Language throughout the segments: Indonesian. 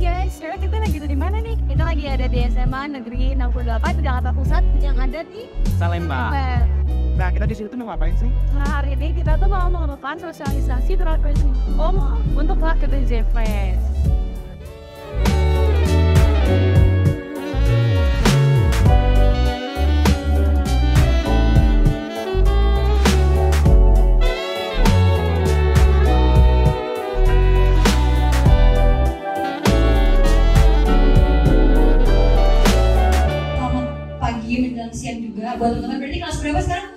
guys, sekarang kita lagi di mana nih? Kita lagi ada di SMA Negeri 68 di Jakarta Pusat yang ada di Salemba. Nah, kita di sini tuh mau ngapain sih? Nah, hari ini kita tuh mau melakukan sosialisasi terhadap om untuk kelas ke DJP. Buat teman-teman. Berarti kelas berapa sekarang?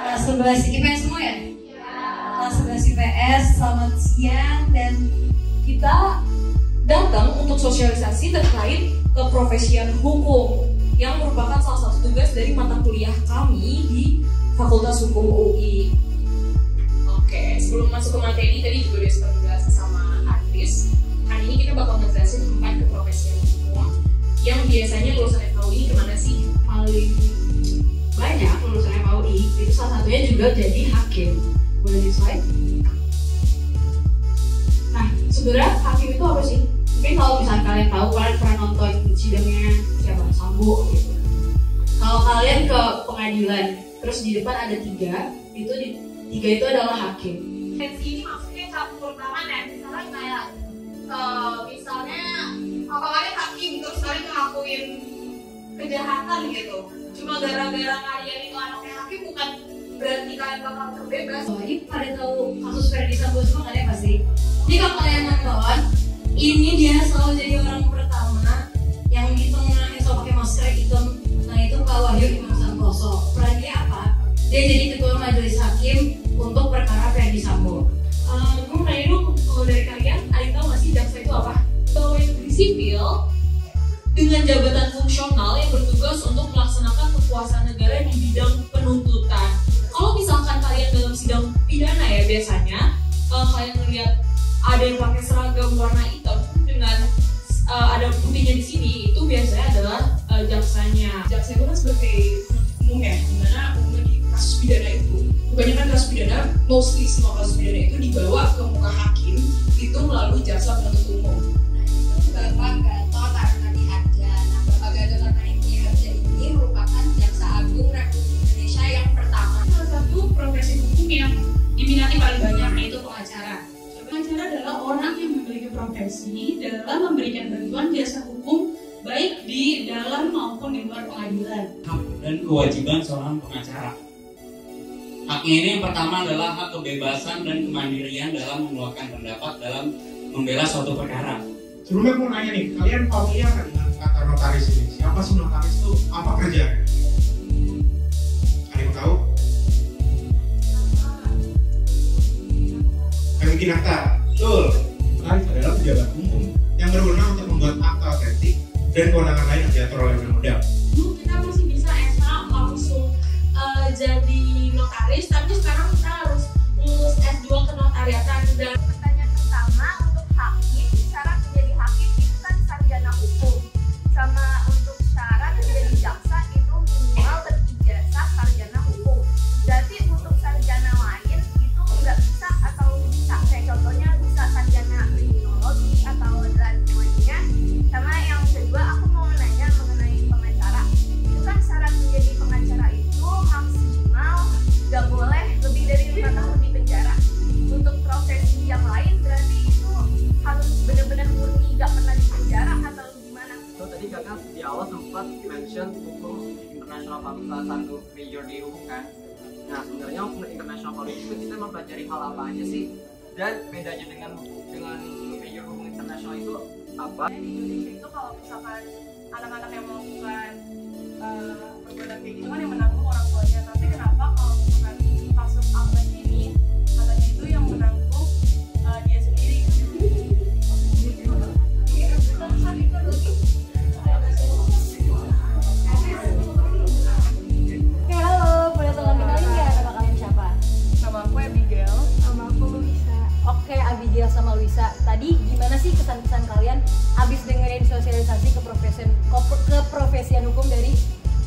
Kelas 11 IPS semua ya? Kelas 11 IPS, selamat siang dan kita datang untuk sosialisasi terkait keprofesian hukum yang merupakan salah satu tugas dari mata kuliah kami di Fakultas Hukum UI. Oke, sebelum masuk ke materi tadi juga juga jadi hakim. Boleh di slide? Nah, sebenarnya hakim itu apa sih? Mungkin kalau misalnya kalian tahu, kalian pernah nonton sidangnya siapa? Sambo gitu. Kalau kalian ke pengadilan, terus di depan ada tiga, itu di, tiga itu adalah hakim. Ini maksudnya campur tangan ya, misalnya kayak eh, misalnya apa kalian hakim terus kalian ngelakuin kejahatan gitu. Cuma gara-gara bakal terbebas. Oh, ini pada tahu kasus Ferdi Sambo semua ya pasti? Ini kalau kalian nonton, ini dia selalu jadi orang pertama yang di tengah yang selalu pakai masker hitam. Nah itu Pak Wahyu Imam Santoso. Peran dia apa? Dia jadi ketua majelis hakim untuk perkara Ferdi Sambo. Gue mau nanya dong, kalau dari kalian, ada yang tahu nggak sih jaksa itu apa? Pegawai negeri sipil dengan jabatan fungsional yang bertugas untuk melaksanakan kekuasaan negara biasanya adalah eh, jaksanya. jaksa itu kan sebagai umum ya di mana umumnya di kasus pidana itu kebanyakan kasus pidana mostly semua kasus pidana itu dibawa ke muka hakim itu melalui jaksa penuntut umum Bapak Gatot Arnadi Harja. Nah, Bapak Gatot Arnadi Harja ini merupakan Jaksa Agung Republik Indonesia yang pertama. salah satu profesi hukum yang diminati paling banyak yaitu pengacara pengacara adalah orang yang memiliki profesi dalam memberikan bantuan jasa hukum di dalam maupun di luar pengadilan hak dan kewajiban seorang pengacara. Haknya ini yang pertama adalah hak kebebasan dan kemandirian dalam mengeluarkan pendapat dalam membela suatu perkara. Sebelumnya mau nanya nih, kalian familiar nggak dengan kata notaris ini? Siapa sih notaris itu? Apa kerjanya? Ada yang tahu? Kami Kinata, betul. Notaris adalah pejabat umum yang berwenang untuk membuat akta otentik dan kewenangan lain yang diatur oleh undang-undang. Kita masih bisa SA langsung eh, jadi notaris, tapi sekarang kita harus lulus S2 kan. Nah sebenarnya hukum internasional public itu kita mempelajari hal apa aja sih? Dan bedanya dengan dengan major hukum internasional itu apa? di Indonesia itu kalau misalkan anak-anak yang melakukan eh, perbuatan kayak gitu kan yang kepastian hukum dari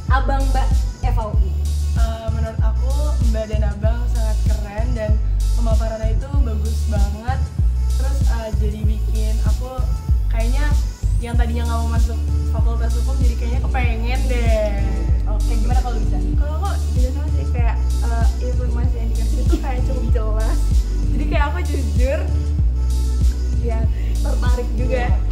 abang mbak FAUI? Uh, eh, menurut aku mbak dan abang sangat keren dan pemaparannya itu bagus banget. Terus uh, jadi bikin aku kayaknya yang tadinya nggak mau masuk fakultas hukum jadi kayaknya kepengen deh. Oke, okay, gimana kalau bisa? Kalau aku juga sama sih kayak uh, informasi yang dikasih itu kayak cukup jelas. Jadi kayak aku jujur ya tertarik juga. Iya.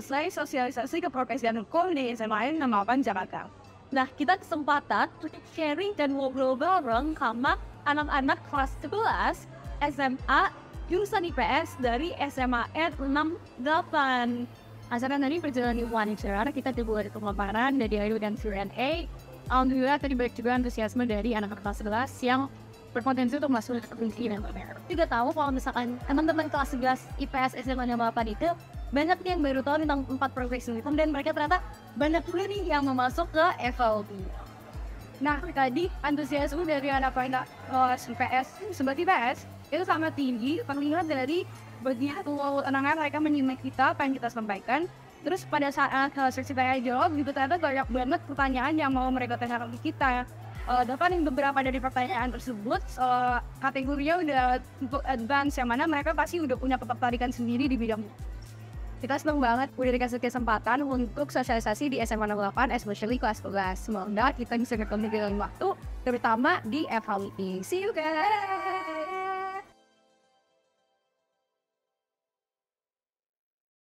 Selesai sosialisasi keprofesian hukum di SMA N 68 Jakarta. Nah, kita kesempatan untuk sharing dan ngobrol bareng sama anak-anak kelas 11 SMA jurusan IPS dari SMA N 68. Acara tadi berjalan di wawancara, kita dibuat di pemaparan dari Ayu dan Q&A. Alhamdulillah tadi banyak juga antusiasme dari anak kelas 11 yang berpotensi untuk masuk ke benar. Juga tahu kalau misalkan teman-teman kelas 11 IPS SMA 68 itu banyak nih yang baru tahu tentang empat profesi hukum dan mereka ternyata banyak juga nih yang mau masuk ke FLB. Nah, tadi antusiasme dari anak-anak IPS, sobat IPS, itu sangat tinggi terlihat dari begitu tenangnya mereka menyimak kita apa yang kita sampaikan. Terus pada saat uh, sesi tanya jawab gitu ternyata banyak banget pertanyaan yang mau mereka tanyakan ke kita. Uh, beberapa dari pertanyaan tersebut uh, kategorinya udah untuk advance yang mana mereka pasti udah punya ketertarikan sendiri di bidang kita senang banget udah dikasih kesempatan untuk sosialisasi di SMA 68 especially kelas 11 semoga kita bisa ketemu dengan waktu terutama di FHWI see you guys